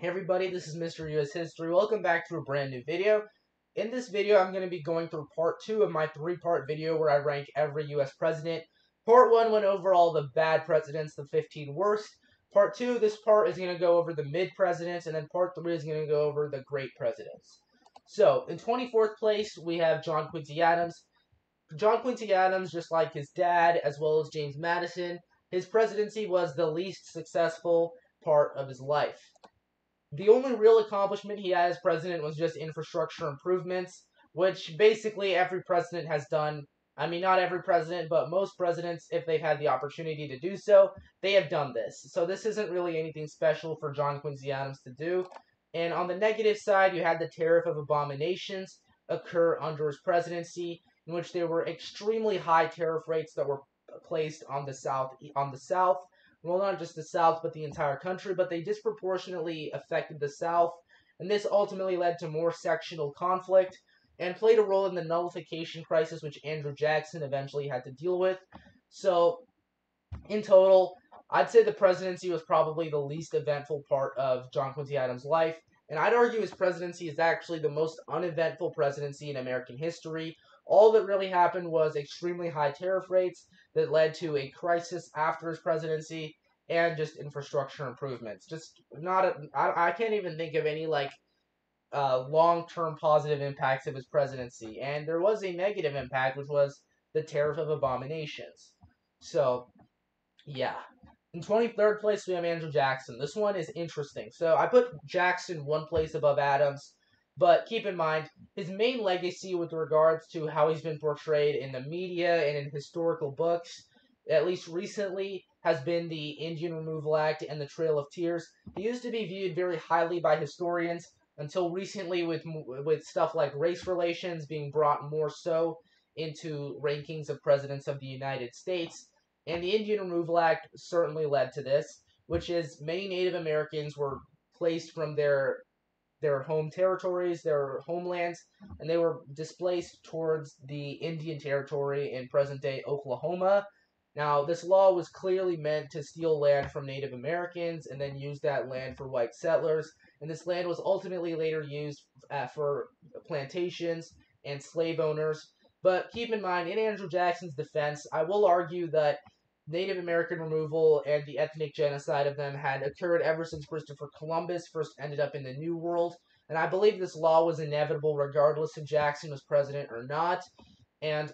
Hey everybody, this is Mr. US History. Welcome back to a brand new video. In this video, I'm going to be going through part 2 of my three-part video where I rank every US president. Part 1 went over all the bad presidents, the 15 worst. Part 2, this part is going to go over the mid-presidents, and then part 3 is going to go over the great presidents. So, in 24th place, we have John Quincy Adams. John Quincy Adams, just like his dad, as well as James Madison, his presidency was the least successful part of his life. The only real accomplishment he had as president was just infrastructure improvements, which basically every president has done. I mean, not every president, but most presidents, if they've had the opportunity to do so, they have done this. So this isn't really anything special for John Quincy Adams to do. And on the negative side, you had the tariff of abominations occur under his presidency, in which there were extremely high tariff rates that were placed on the south on the south. Well, not just the south, but the entire country. But they disproportionately affected the south, and this ultimately led to more sectional conflict and played a role in the nullification crisis, which Andrew Jackson eventually had to deal with. So, in total, I'd say the presidency was probably the least eventful part of John Quincy Adams' life. And I'd argue his presidency is actually the most uneventful presidency in American history. All that really happened was extremely high tariff rates that led to a crisis after his presidency and just infrastructure improvements. Just not, a, I, I can't even think of any like uh, long term positive impacts of his presidency. And there was a negative impact, which was the tariff of abominations. So, yeah. In 23rd place, we have Andrew Jackson. This one is interesting. So, I put Jackson one place above Adams. But keep in mind, his main legacy with regards to how he's been portrayed in the media and in historical books, at least recently, has been the Indian Removal Act and the Trail of Tears. He used to be viewed very highly by historians until recently with with stuff like race relations being brought more so into rankings of presidents of the United States. And the Indian Removal Act certainly led to this, which is many Native Americans were placed from their their home territories, their homelands, and they were displaced towards the Indian Territory in present day Oklahoma. Now, this law was clearly meant to steal land from Native Americans and then use that land for white settlers. And this land was ultimately later used uh, for plantations and slave owners. But keep in mind, in Andrew Jackson's defense, I will argue that Native American removal and the ethnic genocide of them had occurred ever since Christopher Columbus first ended up in the New World. And I believe this law was inevitable regardless if Jackson was president or not. And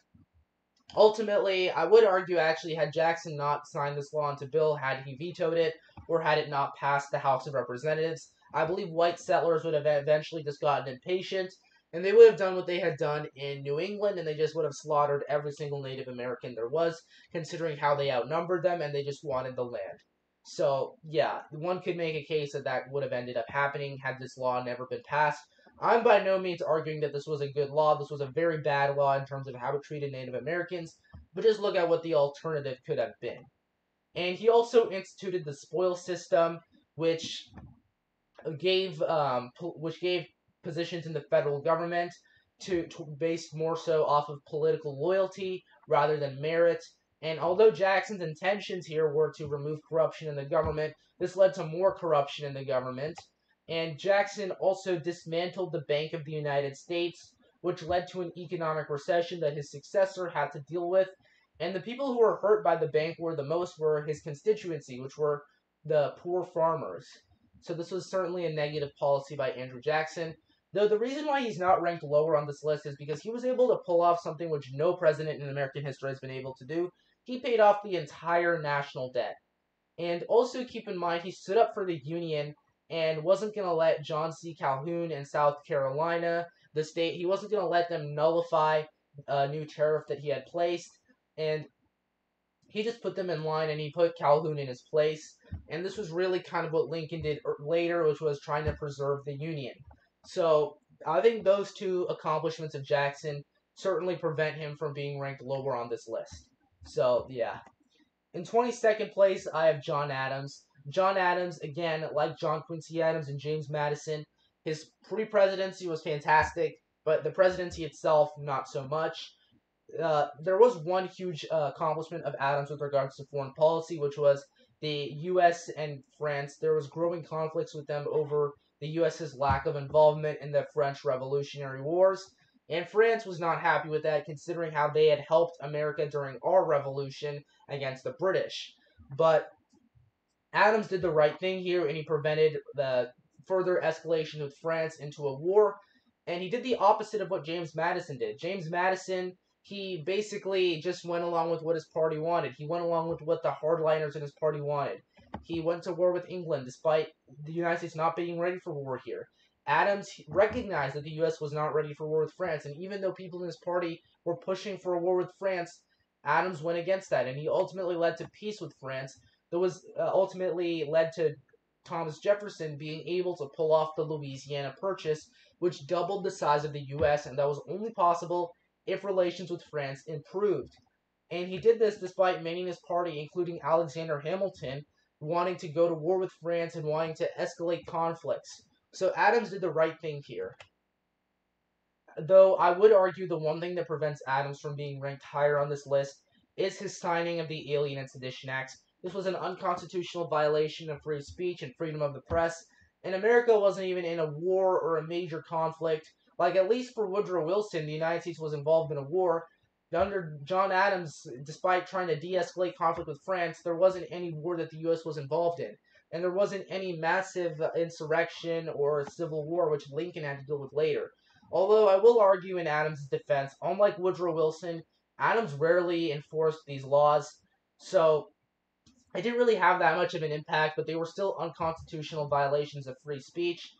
ultimately, I would argue actually, had Jackson not signed this law into bill, had he vetoed it, or had it not passed the House of Representatives, I believe white settlers would have eventually just gotten impatient and they would have done what they had done in New England, and they just would have slaughtered every single Native American there was, considering how they outnumbered them, and they just wanted the land. So, yeah, one could make a case that that would have ended up happening had this law never been passed. I'm by no means arguing that this was a good law. This was a very bad law in terms of how it treated Native Americans, but just look at what the alternative could have been. And he also instituted the spoil system, which gave um, which gave positions in the federal government to, to based more so off of political loyalty rather than merit. And although Jackson's intentions here were to remove corruption in the government, this led to more corruption in the government. And Jackson also dismantled the Bank of the United States, which led to an economic recession that his successor had to deal with. And the people who were hurt by the bank were the most were his constituency, which were the poor farmers. So this was certainly a negative policy by Andrew Jackson. Though the reason why he's not ranked lower on this list is because he was able to pull off something which no president in American history has been able to do. He paid off the entire national debt. And also keep in mind, he stood up for the Union and wasn't going to let John C. Calhoun in South Carolina, the state, he wasn't going to let them nullify a new tariff that he had placed. And he just put them in line and he put Calhoun in his place. And this was really kind of what Lincoln did er, later, which was trying to preserve the Union. So I think those two accomplishments of Jackson certainly prevent him from being ranked lower on this list. So yeah. In 22nd place, I have John Adams. John Adams, again, like John Quincy Adams and James Madison, his pre-presidency was fantastic, but the presidency itself, not so much. Uh, there was one huge uh, accomplishment of Adams with regards to foreign policy, which was the U.S. and France, there was growing conflicts with them over the U.S.'s lack of involvement in the French Revolutionary Wars. And France was not happy with that, considering how they had helped America during our revolution against the British. But Adams did the right thing here, and he prevented the further escalation with France into a war. And he did the opposite of what James Madison did. James Madison, he basically just went along with what his party wanted. He went along with what the hardliners in his party wanted. He went to war with England despite the United States not being ready for war here. Adams recognized that the U.S. was not ready for war with France, and even though people in his party were pushing for a war with France, Adams went against that, and he ultimately led to peace with France. That was uh, ultimately led to Thomas Jefferson being able to pull off the Louisiana Purchase, which doubled the size of the U.S., and that was only possible if relations with France improved. And he did this despite many in his party, including Alexander Hamilton, wanting to go to war with France and wanting to escalate conflicts. So Adams did the right thing here. Though I would argue the one thing that prevents Adams from being ranked higher on this list is his signing of the Alien and Sedition Acts. This was an unconstitutional violation of free speech and freedom of the press, and America wasn't even in a war or a major conflict. Like, at least for Woodrow Wilson, the United States was involved in a war. Under John Adams, despite trying to de escalate conflict with France, there wasn't any war that the U.S. was involved in and there wasn't any massive uh, insurrection or civil war, which Lincoln had to deal with later. Although I will argue in Adams' defense, unlike Woodrow Wilson, Adams rarely enforced these laws, so it didn't really have that much of an impact, but they were still unconstitutional violations of free speech.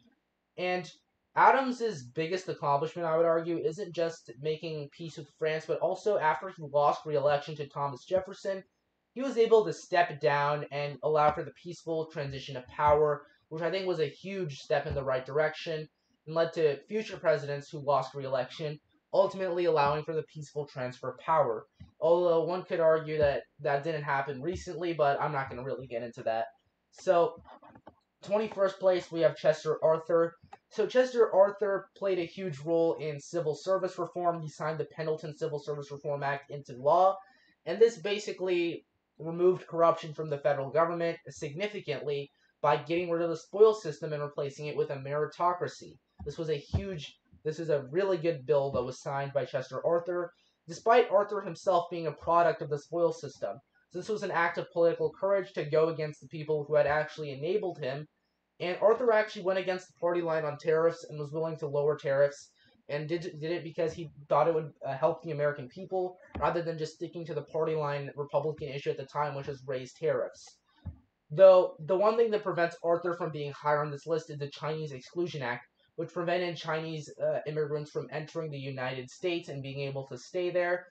And Adams's biggest accomplishment, I would argue, isn't just making peace with France, but also after he lost re-election to Thomas Jefferson, he was able to step down and allow for the peaceful transition of power, which I think was a huge step in the right direction and led to future presidents who lost re-election, ultimately allowing for the peaceful transfer of power. Although one could argue that that didn't happen recently, but I'm not going to really get into that. So, 21st place, we have Chester Arthur. So, Chester Arthur played a huge role in civil service reform. He signed the Pendleton Civil Service Reform Act into law. And this basically removed corruption from the federal government significantly by getting rid of the spoil system and replacing it with a meritocracy. This was a huge, this is a really good bill that was signed by Chester Arthur, despite Arthur himself being a product of the spoil system. This was an act of political courage to go against the people who had actually enabled him, and Arthur actually went against the party line on tariffs and was willing to lower tariffs and did did it because he thought it would uh, help the American people rather than just sticking to the party line Republican issue at the time, which was raise tariffs. Though the one thing that prevents Arthur from being higher on this list is the Chinese Exclusion Act, which prevented Chinese uh, immigrants from entering the United States and being able to stay there.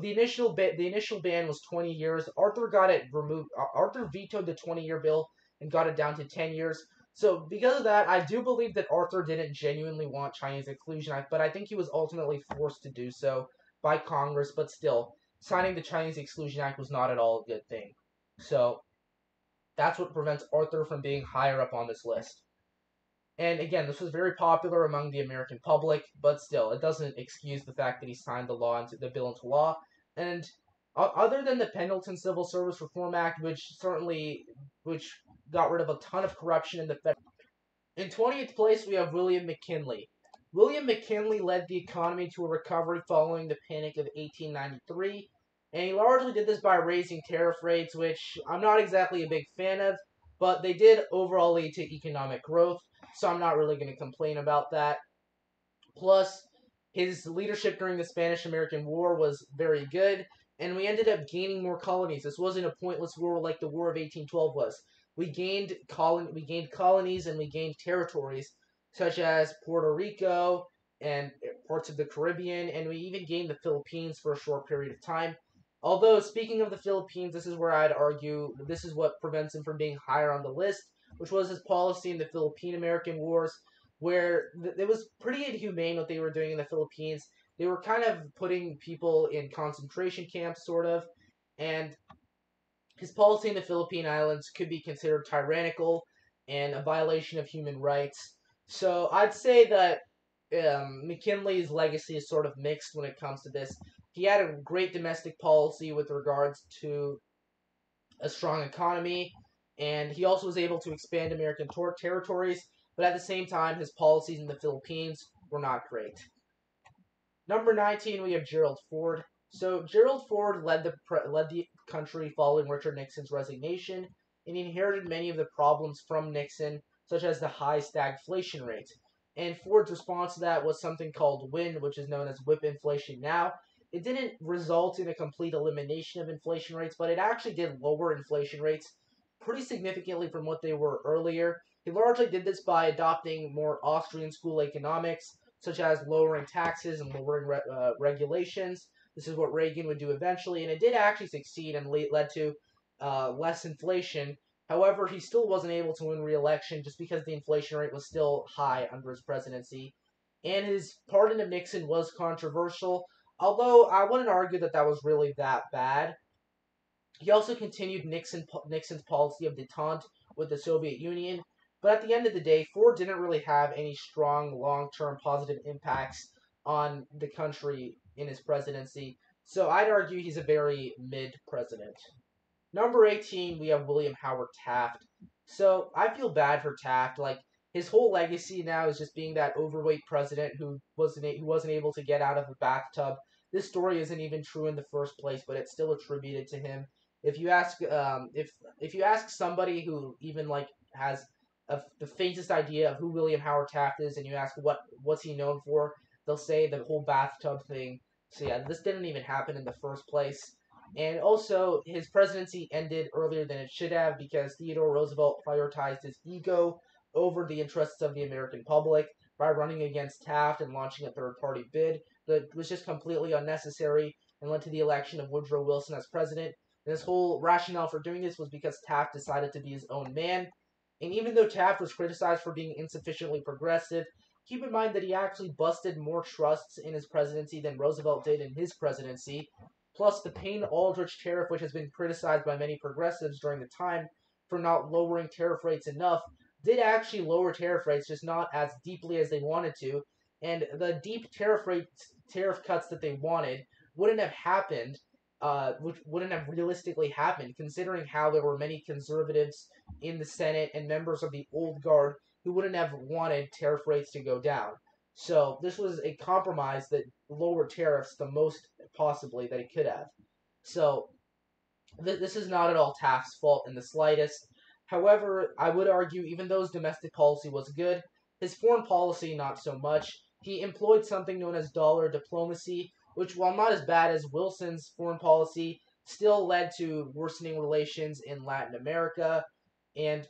The initial ba- the initial ban was 20 years. Arthur got it removed. Arthur vetoed the 20 year bill and got it down to 10 years. So because of that, I do believe that Arthur didn't genuinely want Chinese Exclusion but I think he was ultimately forced to do so by Congress. But still, signing the Chinese Exclusion Act was not at all a good thing. So that's what prevents Arthur from being higher up on this list. And again, this was very popular among the American public, but still, it doesn't excuse the fact that he signed the law into the bill into law. And other than the Pendleton Civil Service Reform Act, which certainly, which got rid of a ton of corruption in the Fed. In 20th place, we have William McKinley. William McKinley led the economy to a recovery following the Panic of 1893, and he largely did this by raising tariff rates, which I'm not exactly a big fan of, but they did overall lead to economic growth, so I'm not really going to complain about that. Plus, his leadership during the Spanish American War was very good, and we ended up gaining more colonies. This wasn't a pointless war like the War of 1812 was we gained colon we gained colonies and we gained territories such as Puerto Rico and eh, parts of the Caribbean, and we even gained the Philippines for a short period of time. Although, speaking of the Philippines, this is where I'd argue this is what prevents him from being higher on the list, which was his policy in the Philippine American Wars, where th- it was pretty inhumane what they were doing in the Philippines. They were kind of putting people in concentration camps, sort of, and his policy in the Philippine Islands could be considered tyrannical and a violation of human rights. So I'd say that um, McKinley's legacy is sort of mixed when it comes to this. He had a great domestic policy with regards to a strong economy, and he also was able to expand American ter- territories, but at the same time, his policies in the Philippines were not great. Number 19, we have Gerald Ford. So Gerald Ford led the pre- led the country following Richard Nixon's resignation, and he inherited many of the problems from Nixon, such as the high stagflation rate. And Ford's response to that was something called WIN, which is known as whip inflation now. It didn't result in a complete elimination of inflation rates, but it actually did lower inflation rates pretty significantly from what they were earlier. He largely did this by adopting more Austrian school economics, such as lowering taxes and lowering re- uh, regulations. This is what Reagan would do eventually, and it did actually succeed and led to uh, less inflation. However, he still wasn't able to win re-election just because the inflation rate was still high under his presidency. And his pardon of Nixon was controversial, although I wouldn't argue that that was really that bad. He also continued Nixon Nixon's policy of detente with the Soviet Union, but at the end of the day, Ford didn't really have any strong long-term positive impacts on the country in his presidency. So I'd argue he's a very mid president. Number 18, we have William Howard Taft. So I feel bad for Taft. Like his whole legacy now is just being that overweight president who wasn't who wasn't able to get out of the bathtub. This story isn't even true in the first place, but it's still attributed to him. If you ask um, if if you ask somebody who even like has a, the faintest idea of who William Howard Taft is, and you ask what what's he known for, they'll say the whole bathtub thing. So yeah, this didn't even happen in the first place. And also, his presidency ended earlier than it should have because Theodore Roosevelt prioritized his ego over the interests of the American public by running against Taft and launching a third party bid that was just completely unnecessary and led to the election of Woodrow Wilson as president. And his whole rationale for doing this was because Taft decided to be his own man. And even though Taft was criticized for being insufficiently progressive, keep in mind that he actually busted more trusts in his presidency than Roosevelt did in his presidency. Plus, the Payne Aldrich tariff, which has been criticized by many progressives during the time for not lowering tariff rates enough, did actually lower tariff rates, just not as deeply as they wanted to. And the deep tariff rates, tariff cuts that they wanted wouldn't have happened, uh, which wouldn't have realistically happened, considering how there were many conservatives in the Senate and members of the old guard who wouldn't have wanted tariff rates to go down. So this was a compromise that lowered tariffs the most possibly that it could have. So th- this is not at all Taft's fault in the slightest. However, I would argue even though his domestic policy was good, his foreign policy not so much. He employed something known as dollar diplomacy, which while not as bad as Wilson's foreign policy, still led to worsening relations in Latin America and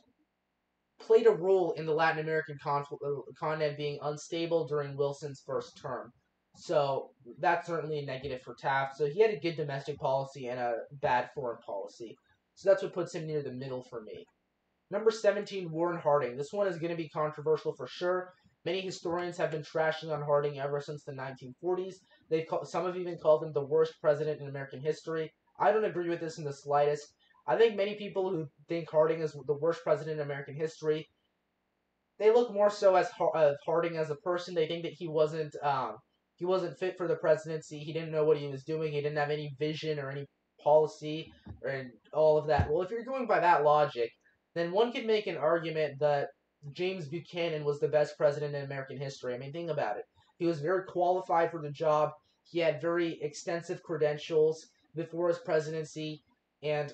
played a role in the Latin American conflict, continent being unstable during Wilson's first term. So that's certainly a negative for Taft. So he had a good domestic policy and a bad foreign policy. So that's what puts him near the middle for me. Number 17, Warren Harding. This one is going to be controversial for sure. Many historians have been trashing on Harding ever since the 1940s. They've call, some have even called him the worst president in American history. I don't agree with this in the slightest. I think many people who think Harding is the worst president in American history, they look more so as Harding as a person. They think that he wasn't um, he wasn't fit for the presidency. He didn't know what he was doing. He didn't have any vision or any policy or all of that. Well, if you're going by that logic, then one could make an argument that James Buchanan was the best president in American history. I mean, think about it. He was very qualified for the job. He had very extensive credentials before his presidency, and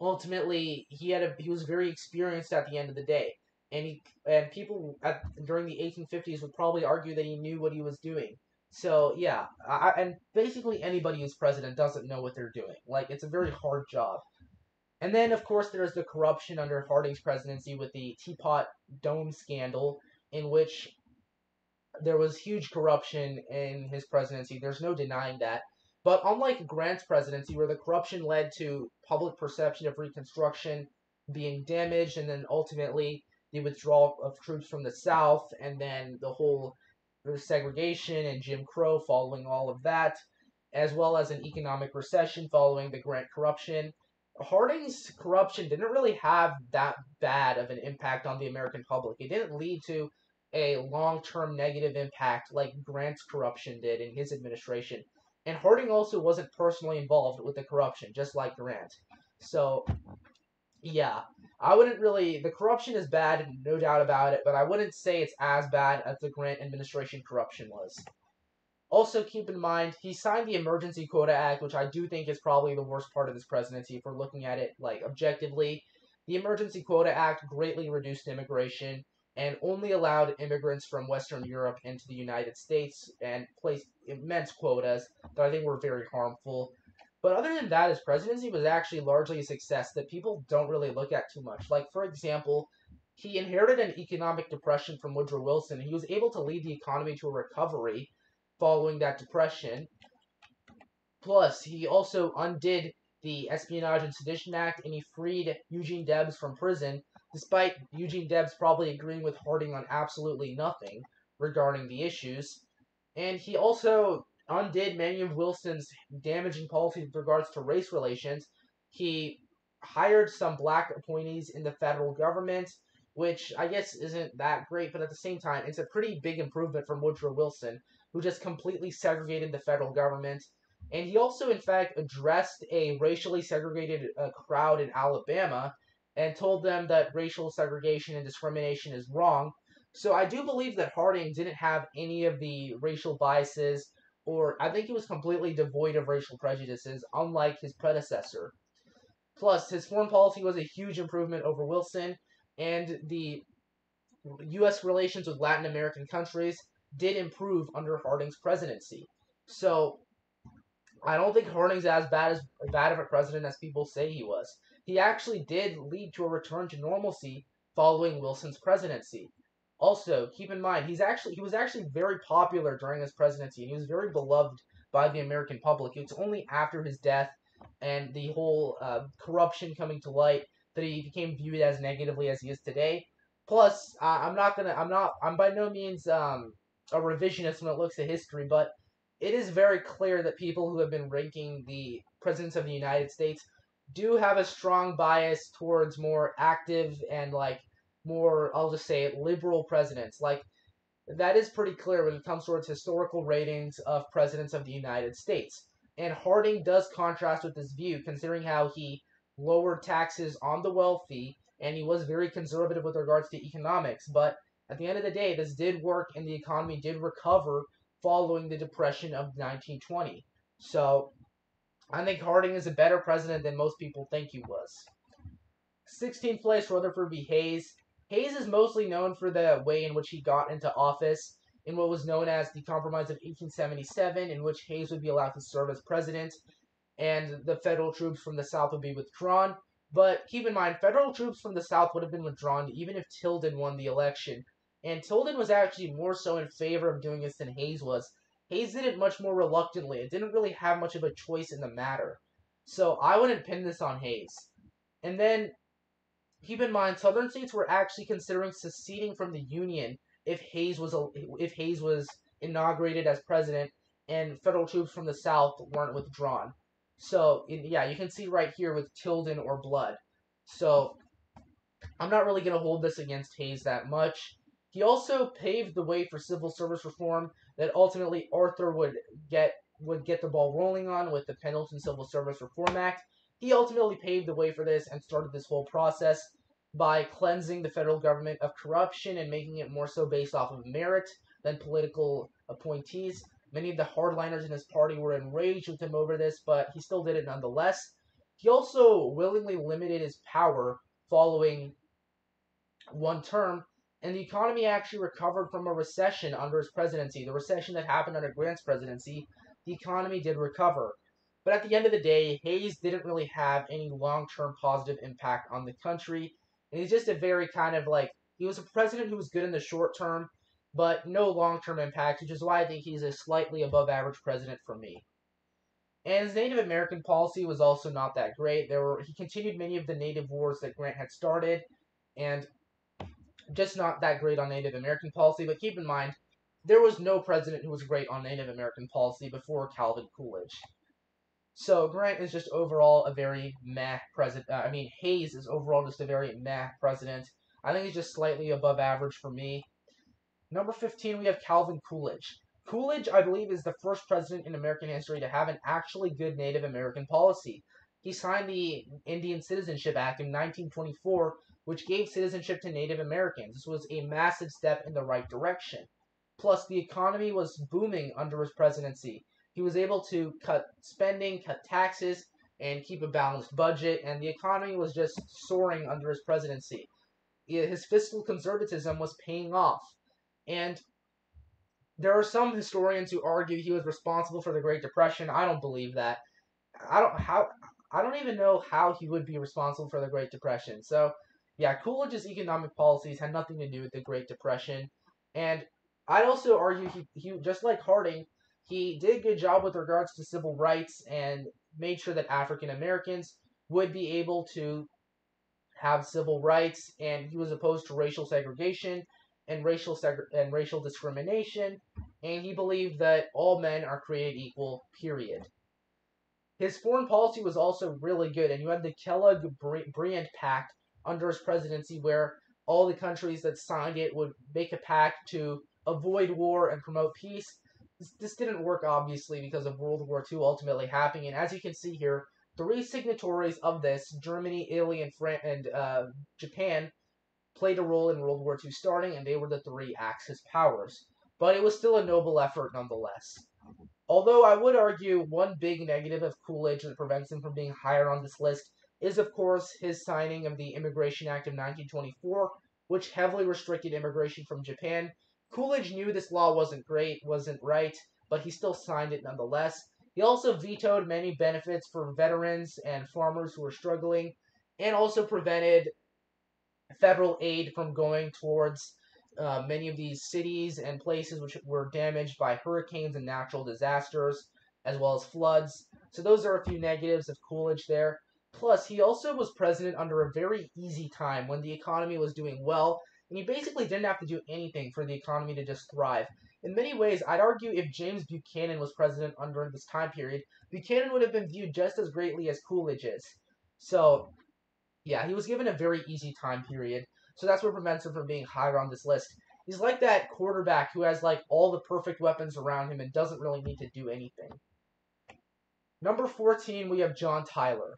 ultimately he had a he was very experienced at the end of the day. And he and people at, during the 1850s would probably argue that he knew what he was doing. So yeah, I, and basically anybody who's president doesn't know what they're doing. Like it's a very hard job. And then, of course, there's the corruption under Harding's presidency with the Teapot Dome scandal, in which there was huge corruption in his presidency. There's no denying that. But unlike Grant's presidency, where the corruption led to public perception of Reconstruction being damaged, and then ultimately the withdrawal of troops from the South, and then the whole segregation and Jim Crow following all of that, as well as an economic recession following the Grant corruption Harding's corruption didn't really have that bad of an impact on the American public. It didn't lead to a long term negative impact like Grant's corruption did in his administration. And Harding also wasn't personally involved with the corruption, just like Grant. So Yeah, I wouldn't really. The corruption is bad, no doubt about it, but I wouldn't say it's as bad as the Grant administration corruption was. Also, keep in mind he signed the Emergency Quota Act, which I do think is probably the worst part of this presidency if we're looking at it like objectively. The Emergency Quota Act greatly reduced immigration and only allowed immigrants from Western Europe into the United States and placed immense quotas that I think were very harmful. But other than that, his presidency was actually largely a success that people don't really look at too much. Like, for example, he inherited an economic depression from Woodrow Wilson. He was able to lead the economy to a recovery following that depression. Plus, he also undid the Espionage and Sedition Act and he freed Eugene Debs from prison, despite Eugene Debs probably agreeing with Harding on absolutely nothing regarding the issues. And he also undid many of Wilson's damaging policies with regards to race relations. He hired some black appointees in the federal government, which I guess isn't that great, but at the same time, it's a pretty big improvement from Woodrow Wilson, who just completely segregated the federal government. And he also, in fact, addressed a racially segregated uh, crowd in Alabama and told them that racial segregation and discrimination is wrong. So I do believe that Harding didn't have any of the racial biases, or I think he was completely devoid of racial prejudices, unlike his predecessor. Plus, his foreign policy was a huge improvement over Wilson, and the U.S. relations with Latin American countries did improve under Harding's presidency. So I don't think Harding's as bad as bad of a president as people say he was. He actually did lead to a return to normalcy following Wilson's presidency. Also, keep in mind he's actually he was actually very popular during his presidency and he was very beloved by the American public. It's only after his death and the whole uh, corruption coming to light that he became viewed as negatively as he is today. Plus, uh, I'm not gonna I'm not I'm by no means um, a revisionist when it looks at history, but it is very clear that people who have been ranking the presidents of the United States do have a strong bias towards more active and like more I'll just say it, liberal presidents. Like that is pretty clear when it comes towards historical ratings of presidents of the United States. And Harding does contrast with this view, considering how he lowered taxes on the wealthy and he was very conservative with regards to economics. But at the end of the day, this did work and the economy did recover following the Depression of 1920. So I think Harding is a better president than most people think he was. 16th place, Rutherford B. Hayes. Hayes is mostly known for the way in which he got into office in what was known as the Compromise of 1877, in which Hayes would be allowed to serve as president and the federal troops from the South would be withdrawn. But keep in mind, federal troops from the South would have been withdrawn even if Tilden won the election, and Tilden was actually more so in favor of doing this than Hayes was. Hayes did it much more reluctantly. It didn't really have much of a choice in the matter. So I wouldn't pin this on Hayes. And then keep in mind, Southern states were actually considering seceding from the Union if Hayes was if Hayes was inaugurated as president and federal troops from the South weren't withdrawn. So yeah, you can see right here with Tilden or Blood. So I'm not really gonna hold this against Hayes that much. He also paved the way for civil service reform that ultimately Arthur would get would get the ball rolling on with the Pendleton Civil Service Reform Act. He ultimately paved the way for this and started this whole process by cleansing the federal government of corruption and making it more so based off of merit than political appointees. Many of the hardliners in his party were enraged with him over this, but he still did it nonetheless. He also willingly limited his power following one term and the economy actually recovered from a recession under his presidency. The recession that happened under Grant's presidency, the economy did recover. But at the end of the day, Hayes didn't really have any long term positive impact on the country. And he's just a very kind of like, he was a president who was good in the short term, but no long term impact, which is why I think he's a slightly above average president for me. And his Native American policy was also not that great. There were he continued many of the Native wars that Grant had started, and just not that great on Native American policy. But keep in mind, there was no president who was great on Native American policy before Calvin Coolidge. So Grant is just overall a very meh president. Uh, I mean, Hayes is overall just a very meh president. I think he's just slightly above average for me. Number 15, we have Calvin Coolidge. Coolidge, I believe, is the first president in American history to have an actually good Native American policy. he signed the Indian Citizenship Act in 1924, which gave citizenship to Native Americans. This was a massive step in the right direction. Plus, the economy was booming under his presidency. He was able to cut spending, cut taxes, and keep a balanced budget, and the economy was just soaring under his presidency. His fiscal conservatism was paying off. And there are some historians who argue he was responsible for the Great Depression. I don't believe that. I don't how I don't even know how he would be responsible for the Great Depression. So, yeah, Coolidge's economic policies had nothing to do with the Great Depression. And I'd also argue he, he just like Harding, he did a good job with regards to civil rights and made sure that African Americans would be able to have civil rights, and he was opposed to racial segregation and racial seg- and racial discrimination, and he believed that all men are created equal. Period. His foreign policy was also really good, and you had the Kellogg-Briand Pact under his presidency, where all the countries that signed it would make a pact to avoid war and promote peace. This, this didn't work, obviously, because of World War II ultimately happening, and as you can see here, three signatories of this, Germany, Italy, and, Fran- and uh, Japan, played a role in World War II starting, and they were the three Axis powers. But it was still a noble effort nonetheless. Although I would argue one big negative of Coolidge that prevents him from being higher on this list is, of course, his signing of the Immigration Act of 1924, which heavily restricted immigration from Japan. Coolidge knew this law wasn't great, wasn't right, but he still signed it nonetheless. He also vetoed many benefits for veterans and farmers who were struggling, and also prevented federal aid from going towards uh, many of these cities and places which were damaged by hurricanes and natural disasters, as well as floods. So those are a few negatives of Coolidge there. Plus, he also was president under a very easy time when the economy was doing well, and he basically didn't have to do anything for the economy to just thrive. In many ways, I'd argue if James Buchanan was president under this time period, Buchanan would have been viewed just as greatly as Coolidge is. So, yeah, he was given a very easy time period. So that's what prevents him from being higher on this list. He's like that quarterback who has like all the perfect weapons around him and doesn't really need to do anything. Number 14, we have John Tyler.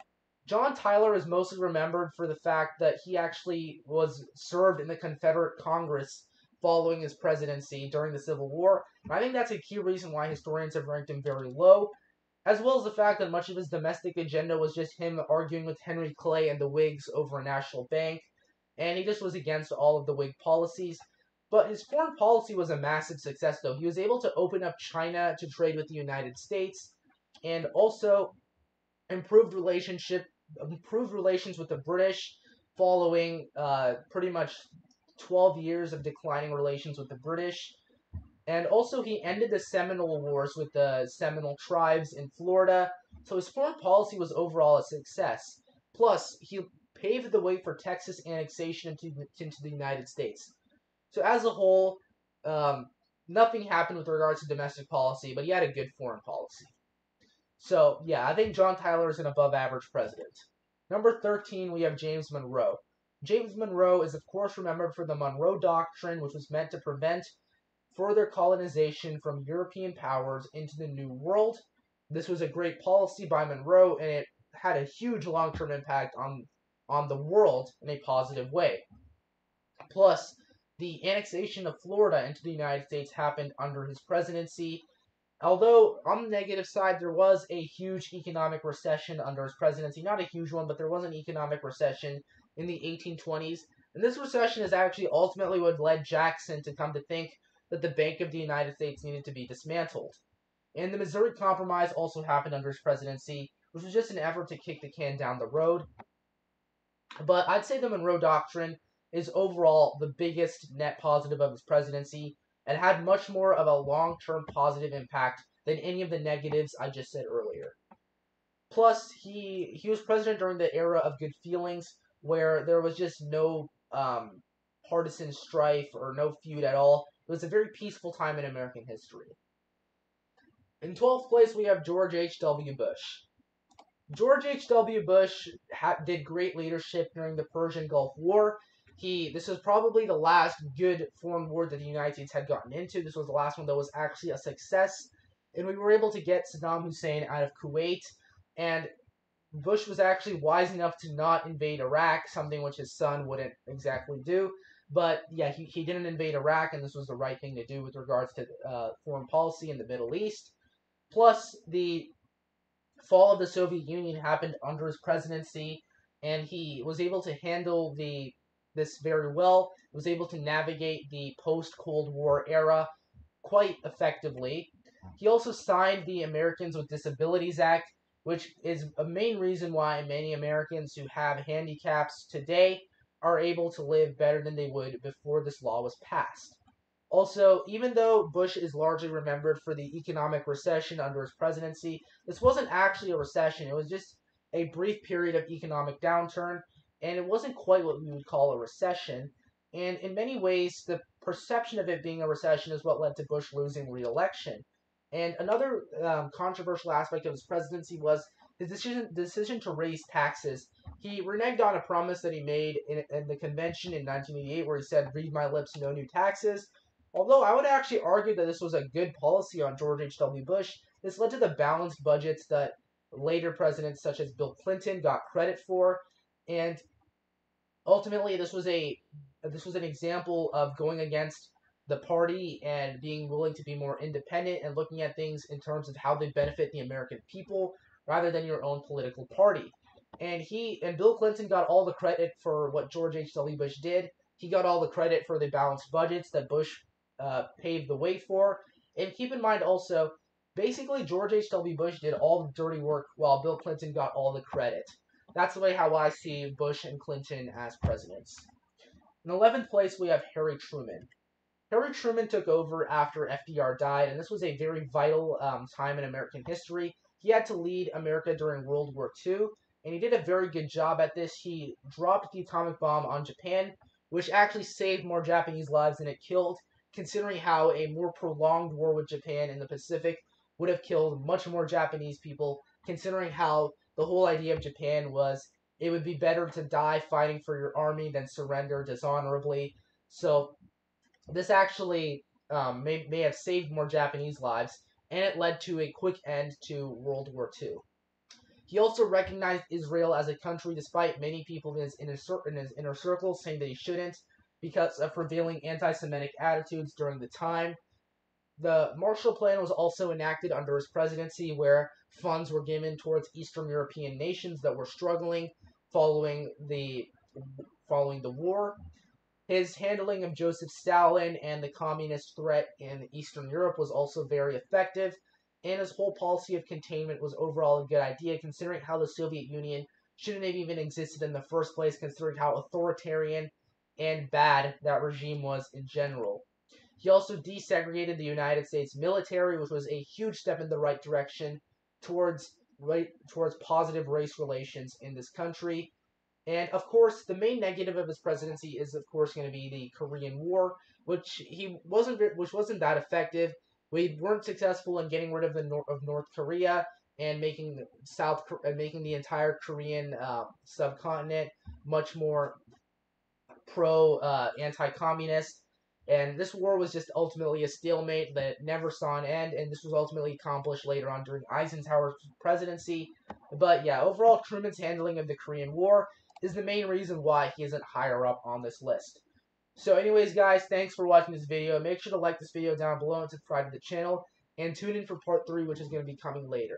John Tyler is mostly remembered for the fact that he actually was served in the Confederate Congress following his presidency during the Civil War. And I think that's a key reason why historians have ranked him very low, as well as the fact that much of his domestic agenda was just him arguing with Henry Clay and the Whigs over a national bank, and he just was against all of the Whig policies. But his foreign policy was a massive success, though. He was able to open up China to trade with the United States, and also improved relationship, improved relations with the British, following uh, pretty much 12 years of declining relations with the British. And also, he ended the Seminole Wars with the Seminole tribes in Florida. So his foreign policy was overall a success. Plus, he paved the way for Texas annexation into, into the United States. So as a whole, um, nothing happened with regards to domestic policy, but he had a good foreign policy. So yeah, I think John Tyler is an above average president. Number 13, we have James Monroe. James Monroe is, of course, remembered for the Monroe Doctrine, which was meant to prevent further colonization from European powers into the New World. This was a great policy by Monroe, and it had a huge long term impact on, on the world in a positive way. Plus, the annexation of Florida into the United States happened under his presidency. Although, on the negative side, there was a huge economic recession under his presidency. Not a huge one, but there was an economic recession in the 1820s. And this recession is actually ultimately what led Jackson to come to think that the Bank of the United States needed to be dismantled. And the Missouri Compromise also happened under his presidency, which was just an effort to kick the can down the road. But I'd say the Monroe Doctrine is overall the biggest net positive of his presidency and had much more of a long term positive impact than any of the negatives I just said earlier. Plus, he he was president during the era of good feelings, where there was just no um, partisan strife or no feud at all. It was a very peaceful time in American history. In 12th place, we have George H.W. Bush. George H.W. Bush ha- did great leadership during the Persian Gulf War. He this was probably the last good foreign war that the United States had gotten into. This was the last one that was actually a success, and we were able to get Saddam Hussein out of Kuwait. And Bush was actually wise enough to not invade Iraq, something which his son wouldn't exactly do. But yeah, he, he didn't invade Iraq, and this was the right thing to do with regards to uh, foreign policy in the Middle East. Plus, the fall of the Soviet Union happened under his presidency, and he was able to handle the this very well. Was able to navigate the post Cold War era quite effectively. He also signed the Americans with Disabilities Act, which is a main reason why many Americans who have handicaps today are able to live better than they would before this law was passed. Also, even though Bush is largely remembered for the economic recession under his presidency, this wasn't actually a recession. It was just a brief period of economic downturn, and it wasn't quite what we would call a recession. And in many ways, the perception of it being a recession is what led to Bush losing re election. And another um, controversial aspect of his presidency was his decision decision to raise taxes. He reneged on a promise that he made in, in the convention in 1988, where he said, "Read my lips, no new taxes." Although I would actually argue that this was a good policy on George H.W. Bush, this led to the balanced budgets that later presidents such as Bill Clinton got credit for, and ultimately this was a this was an example of going against the party and being willing to be more independent and looking at things in terms of how they benefit the American people rather than your own political party. And he and Bill Clinton got all the credit for what George H.W. Bush did. He got all the credit for the balanced budgets that Bush uh, paved the way for. And keep in mind also, basically George H.W. Bush did all the dirty work while Bill Clinton got all the credit. That's the way how I see Bush and Clinton as presidents. In 11th place, we have Harry Truman. Harry Truman took over after FDR died, and this was a very vital um, time in American history. He had to lead America during World War II, and he did a very good job at this. He dropped the atomic bomb on Japan, which actually saved more Japanese lives than it killed, considering how a more prolonged war with Japan in the Pacific would have killed much more Japanese people, considering how the whole idea of Japan was it would be better to die fighting for your army than surrender dishonorably. So this actually um, may, may have saved more Japanese lives, and it led to a quick end to World War II. He also recognized Israel as a country, despite many people in his inner, in his inner circle saying that he shouldn't, because of prevailing anti Semitic attitudes during the time. The Marshall Plan was also enacted under his presidency, where funds were given towards Eastern European nations that were struggling following the following the war. His handling of Joseph Stalin and the communist threat in Eastern Europe was also very effective, and his whole policy of containment was overall a good idea, considering how the Soviet Union shouldn't have even existed in the first place, considering how authoritarian and bad that regime was in general. He also desegregated the United States military, which was a huge step in the right direction towards towards positive race relations in this country. And of course, the main negative of his presidency is, of course, going to be the Korean War, which he wasn't, which wasn't that effective. We weren't successful in getting rid of the North of North Korea and making South and making the entire Korean uh, subcontinent much more pro uh, anti-communist. And this war was just ultimately a stalemate that never saw an end, and this was ultimately accomplished later on during Eisenhower's presidency. But yeah, overall, Truman's handling of the Korean War is the main reason why he isn't higher up on this list. So anyways, guys, thanks for watching this video. Make sure to like this video down below and subscribe to the channel. And tune in for part 3, which is going to be coming later.